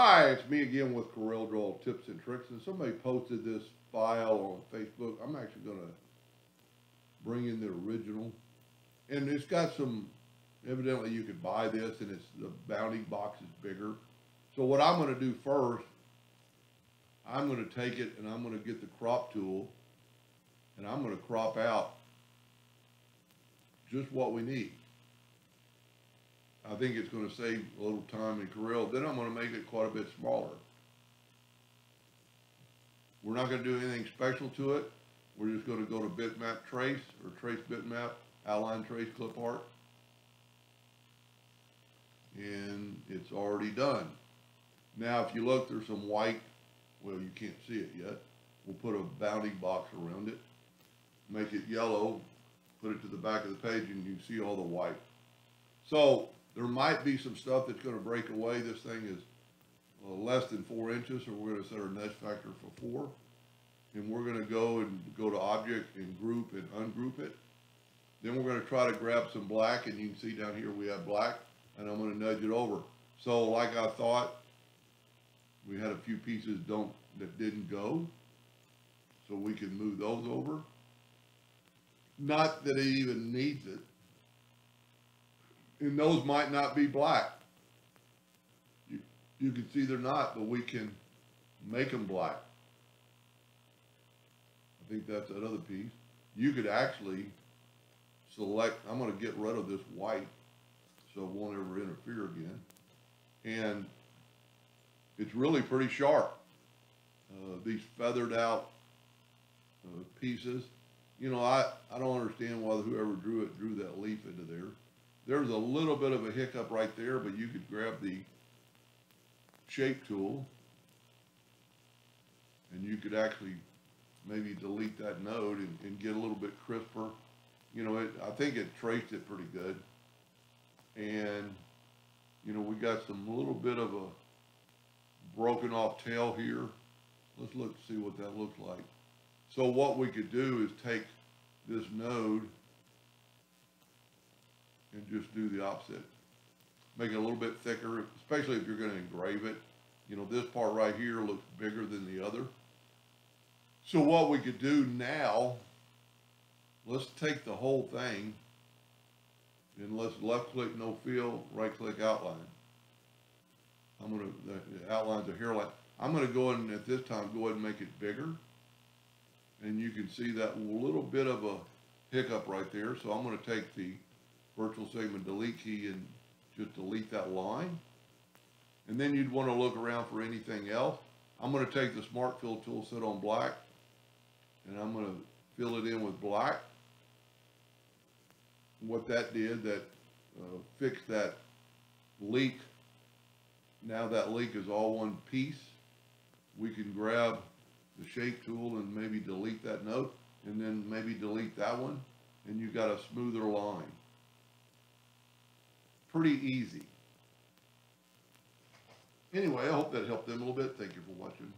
Hi, it's me again with Corel Draw Tips and Tricks, and somebody posted this file on Facebook. I'm actually gonna bring in the original. And it's got some, evidently you could buy this and it's, the bounding box is bigger. So what I'm gonna do first, I'm gonna take it and I'm gonna get the crop tool and I'm gonna crop out just what we need. I think it's gonna save a little time in Corel, then I'm gonna make it quite a bit smaller. We're not gonna do anything special to it, we're just gonna go to bitmap trace, or trace bitmap, outline trace clip art. And it's already done. Now, if you look, there's some white, well, you can't see it yet, we'll put a bounding box around it, make it yellow, put it to the back of the page and you see all the white. So, there might be some stuff that's gonna break away. This thing is uh, less than four inches, so we're gonna set our nest factor for four. And we're gonna go and go to object and group and ungroup it. Then we're gonna try to grab some black, and you can see down here we have black, and I'm gonna nudge it over. So like I thought, we had a few pieces don't, that didn't go. So we can move those over. Not that it even needs it. And those might not be black. You, you can see they're not, but we can make them black. I think that's that other piece. You could actually select, I'm gonna get rid of this white, so it won't ever interfere again. And it's really pretty sharp. Uh, these feathered out, uh, pieces, you know, I, I don't understand why whoever drew it drew that leaf into there. There's a little bit of a hiccup right there, but you could grab the shape tool and you could actually maybe delete that node and, and get a little bit crisper. You know, it, I think it traced it pretty good. And, you know, we got some little bit of a broken off tail here. Let's look, see what that looks like. So what we could do is take this node and just do the opposite. Make it a little bit thicker, especially if you're gonna engrave it. You know, this part right here looks bigger than the other. So what we could do now, let's take the whole thing and let's left click no fill, right click outline. I'm gonna, the, the outlines are here like, I'm gonna go ahead and at this time, go ahead and make it bigger. And you can see that little bit of a hiccup right there. So I'm gonna take the virtual segment delete key and just delete that line. And then you'd wanna look around for anything else. I'm gonna take the smart fill tool, set on black, and I'm gonna fill it in with black. What that did, that uh, fixed that leak. Now that leak is all one piece. We can grab the shape tool and maybe delete that node and then maybe delete that one and you've got a smoother line. Pretty easy. Anyway, I hope that helped them a little bit. Thank you for watching.